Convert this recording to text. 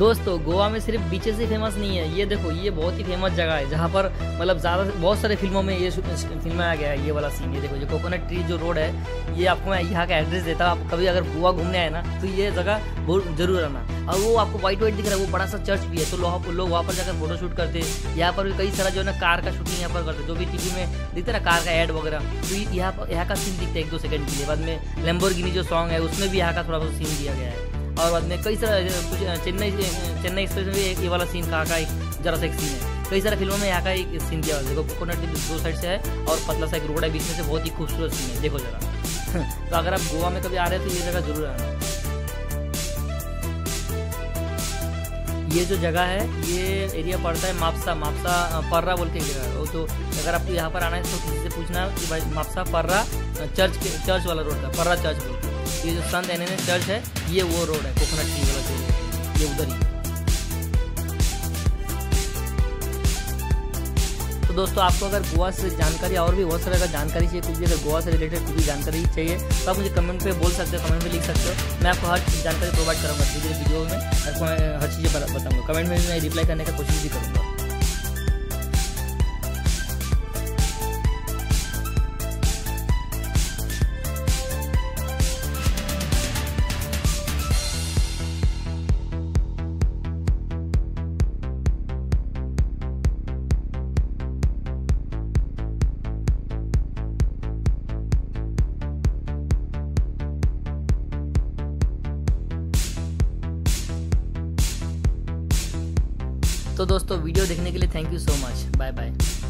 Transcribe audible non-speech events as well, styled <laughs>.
दोस्तों, गोवा में सिर्फ़ बीचेस ही फ़ेमस नहीं है। ये देखो, ये बहुत ही फ़ेमस जगह है, जहाँ पर मतलब ज़्यादा बहुत सारे फ़िल्मों में ये फ़िल्म फिल्माया गया है, ये वाला सीन ये देखो ये कोकोनट ट्री जो रोड है, ये आपको मैं यहाँ का एड्रेस देता हूँ। आप कभी अगर गोवा घूमने आए ना तो ये जगह ज़रूर आना और वो आपको व्हाइट व्हाइट दिख रहा है, वो बड़ा सा चर्च भी है तो लोग लोग वहाँ पर जाकर फ़ोटो शूट करते हैं। यहाँ पर भी कई सारा जो है ना, कार का शूटिंग यहाँ पर करते जो भी टीवी में दिखता ना, कार का एड वगैरह। तो यहाँ यहाँ का सीन दिखता है एक दो सेकंड के लिए। बाद में लेम्बोर्गिनी जो सॉन्ग है, उसमें भी यहाँ का थोड़ा बहुत सीन दिया गया है। और बाद में कई सारा कुछ चेन्नई चेन्नई एक्सप्रेस में भी ये वाला सीन कहाँ का एक जरा सा एक सीन है। कई सारे फ़िल्मों में यहाँ का एक सीन दिया हुआ देखो कोकोनट दो साइड से है और पतला सा एक रोड है बीच में से बहुत ही खूबसूरत सीन है। देखो जरा। <laughs> तो अगर आप गोवा में कभी आ रहे हैं तो ये जगह ज़रूर आना। ये जो जगह है ये एरिया पड़ता है मापसा मापसा पर्रा बोल के जगह है। तो अगर आपको यहाँ पर आना है तो किसी से पूछना कि भाई मापसा पर्रा चर्च के चर्च वाला रोड था पर्रा चर्च बोल के। ये जो संत एन चर्च है, ये वो रोड है कोकोनट ट्री वाला जो ये उधर ही। तो दोस्तों, आपको अगर गोवा से जानकारी और भी बहुत सारा अगर जानकारी चाहिए कुछ भी अगर गोवा से रिलेटेड कुछ भी जानकारी चाहिए तो आप मुझे कमेंट पे बोल सकते हो कमेंट में लिख सकते हो। मैं आपको हर जानकारी प्रोवाइड करूँगा, वीडियो में आपको हर चीज़ें बताऊँगा। कमेंट में मैं रिप्लाई करने का कोशिश भी करूँगा। तो दोस्तों वीडियो देखने के लिए thank you so much bye bye